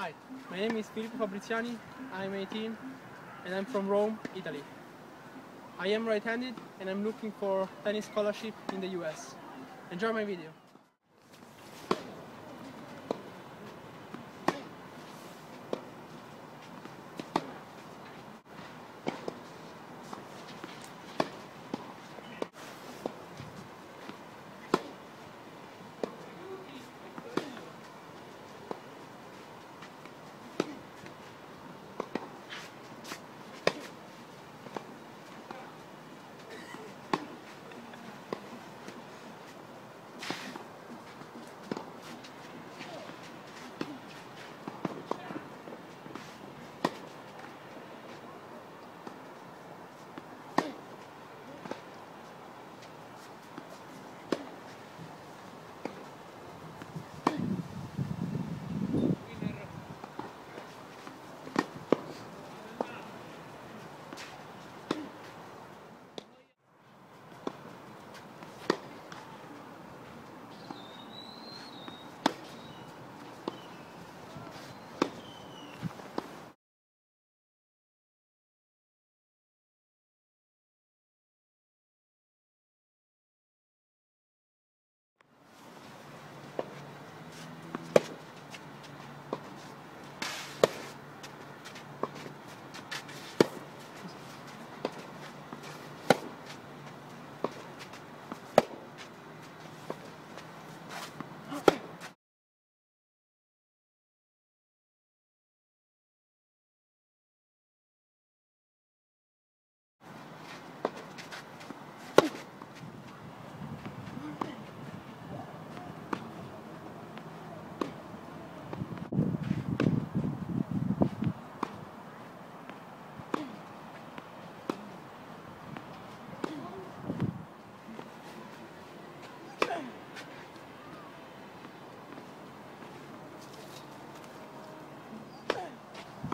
Hi, my name is Filippo Fabbriziani, I'm 18 and I'm from Rome, Italy. I am right-handed and I'm looking for tennis scholarship in the US. Enjoy my video.